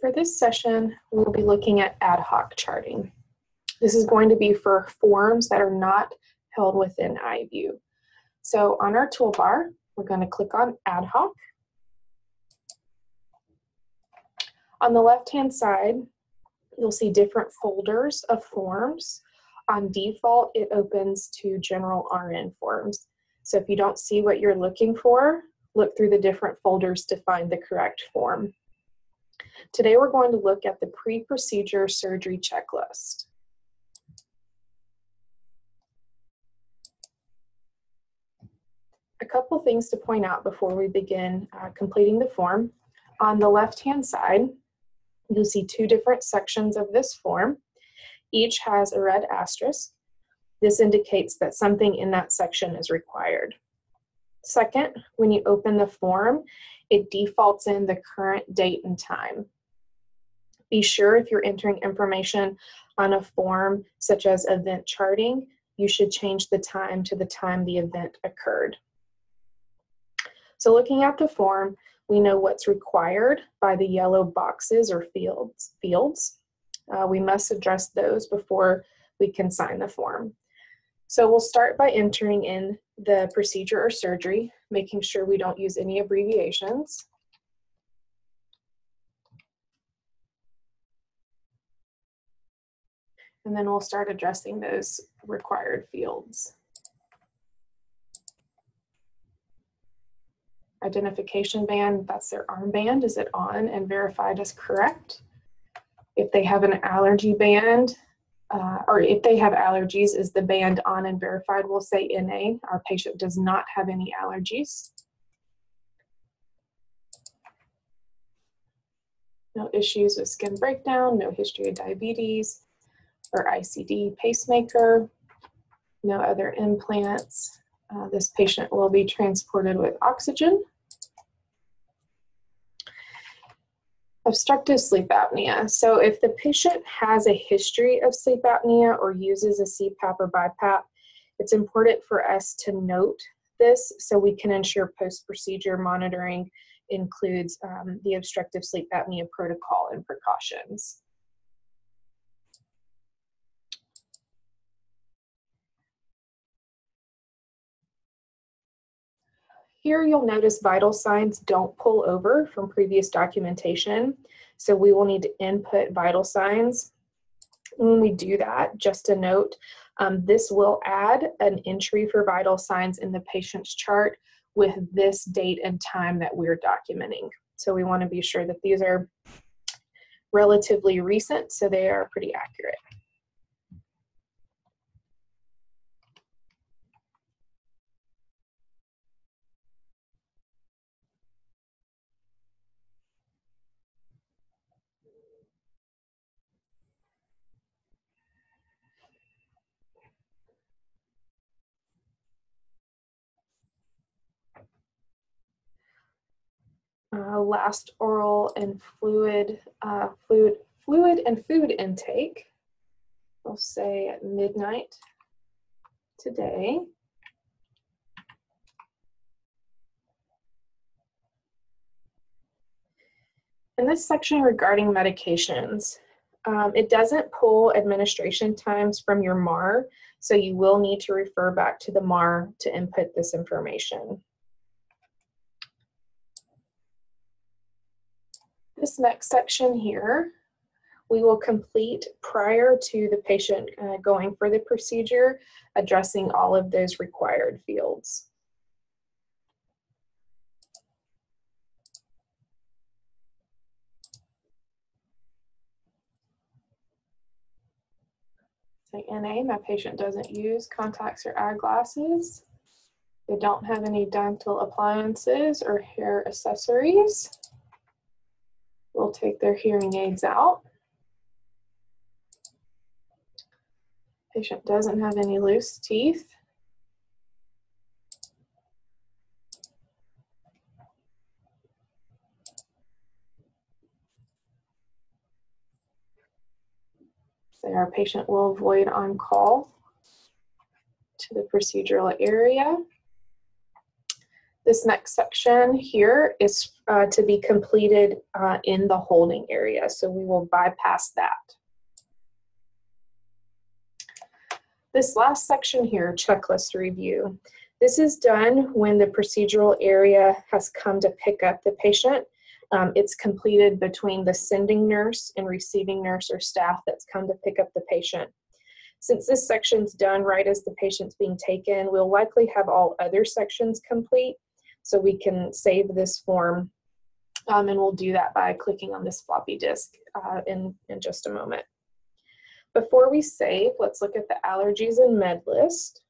For this session, we'll be looking at ad hoc charting. This is going to be for forms that are not held within iView. So on our toolbar, we're going to click on ad hoc. On the left-hand side, you'll see different folders of forms. On default, it opens to general RN forms. So if you don't see what you're looking for, look through the different folders to find the correct form. Today we're going to look at the pre-procedure surgery checklist. A couple things to point out before we begin uh, completing the form. On the left-hand side, you'll see two different sections of this form. Each has a red asterisk. This indicates that something in that section is required. Second, when you open the form, it defaults in the current date and time. Be sure if you're entering information on a form such as event charting, you should change the time to the time the event occurred. So looking at the form, we know what's required by the yellow boxes or fields. fields. Uh, we must address those before we can sign the form. So we'll start by entering in the procedure or surgery, making sure we don't use any abbreviations. And then we'll start addressing those required fields. identification band, that's their armband. Is it on and verified as correct? If they have an allergy band, uh, or if they have allergies, is the band on and verified? We'll say NA. Our patient does not have any allergies. No issues with skin breakdown, no history of diabetes or ICD pacemaker, no other implants. Uh, this patient will be transported with oxygen. Obstructive sleep apnea. So if the patient has a history of sleep apnea or uses a CPAP or BiPAP, it's important for us to note this so we can ensure post-procedure monitoring includes um, the obstructive sleep apnea protocol and precautions. Here you'll notice vital signs don't pull over from previous documentation. So we will need to input vital signs. When we do that, just a note, um, this will add an entry for vital signs in the patient's chart with this date and time that we're documenting. So we want to be sure that these are relatively recent, so they are pretty accurate. uh, last oral and fluid, uh, fluid, fluid and food intake. We'll say at midnight today. In this section regarding medications, um, it doesn't pull administration times from your MAR, so you will need to refer back to the MAR to input this information. This next section here, we will complete prior to the patient uh, going for the procedure, addressing all of those required fields. Say NA, my patient doesn't use contacts or eyeglasses. They don't have any dental appliances or hair accessories. We'll take their hearing aids out. Patient doesn't have any loose teeth. Say our patient will avoid on call to the procedural area. This next section here is uh, to be completed uh, in the holding area, so we will bypass that. This last section here, checklist review. This is done when the procedural area has come to pick up the patient. Um, it's completed between the sending nurse and receiving nurse or staff that's come to pick up the patient. Since this section's done right as the patient's being taken, we'll likely have all other sections complete so we can save this form um, and we'll do that by clicking on this floppy disk uh, in, in just a moment. Before we save, let's look at the allergies and med list.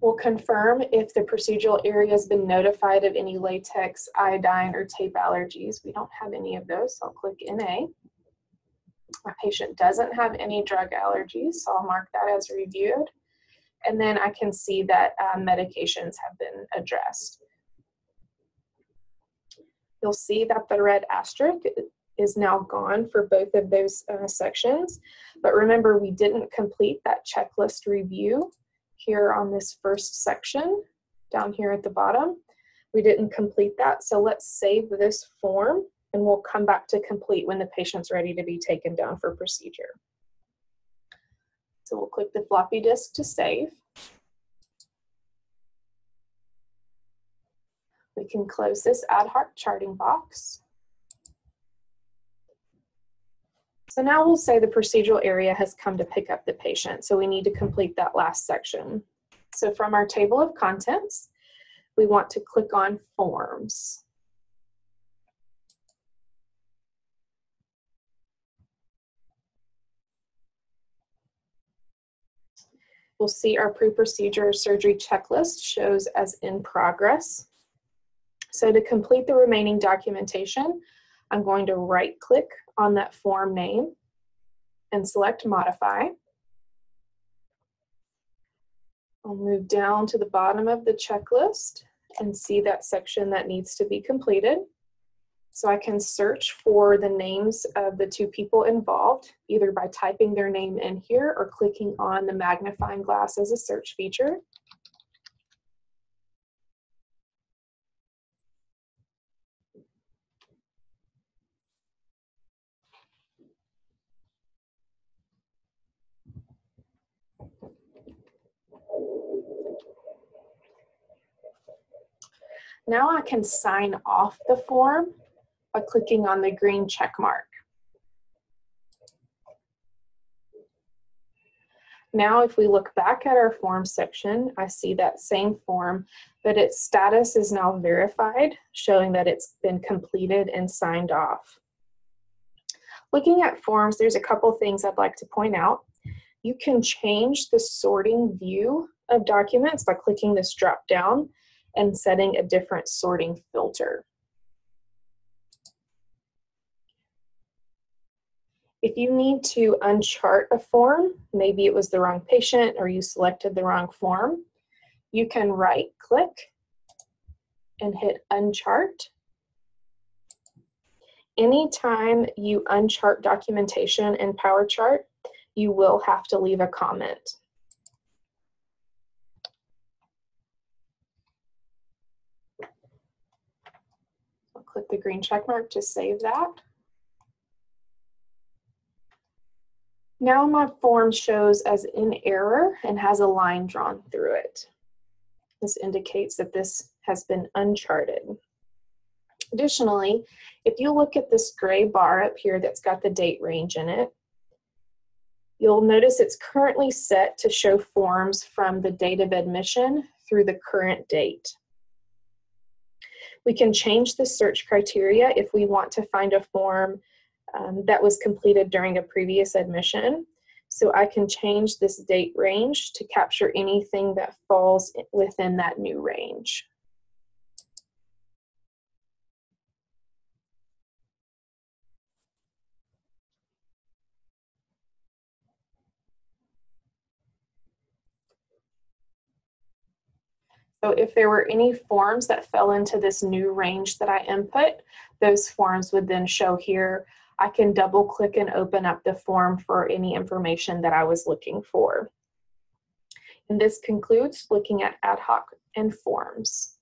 We'll confirm if the procedural area has been notified of any latex, iodine, or tape allergies. We don't have any of those, so I'll click NA. My patient doesn't have any drug allergies, so I'll mark that as reviewed and then I can see that uh, medications have been addressed. You'll see that the red asterisk is now gone for both of those uh, sections, but remember we didn't complete that checklist review here on this first section down here at the bottom. We didn't complete that, so let's save this form and we'll come back to complete when the patient's ready to be taken down for procedure. So we'll click the floppy disk to save. We can close this ad hoc charting box. So now we'll say the procedural area has come to pick up the patient, so we need to complete that last section. So from our table of contents, we want to click on Forms. We'll see our pre-procedure surgery checklist shows as in progress. So to complete the remaining documentation, I'm going to right click on that form name and select modify. I'll move down to the bottom of the checklist and see that section that needs to be completed. So I can search for the names of the two people involved, either by typing their name in here or clicking on the magnifying glass as a search feature. Now I can sign off the form by clicking on the green check mark. Now, if we look back at our form section, I see that same form, but its status is now verified, showing that it's been completed and signed off. Looking at forms, there's a couple things I'd like to point out. You can change the sorting view of documents by clicking this drop down and setting a different sorting filter. If you need to unchart a form, maybe it was the wrong patient or you selected the wrong form, you can right click and hit unchart. Anytime you unchart documentation in PowerChart, you will have to leave a comment. I'll click the green check mark to save that. Now my form shows as in error and has a line drawn through it. This indicates that this has been uncharted. Additionally, if you look at this gray bar up here that's got the date range in it, you'll notice it's currently set to show forms from the date of admission through the current date. We can change the search criteria if we want to find a form um, that was completed during a previous admission. So I can change this date range to capture anything that falls within that new range. So if there were any forms that fell into this new range that I input, those forms would then show here I can double click and open up the form for any information that I was looking for. And this concludes looking at ad hoc and forms.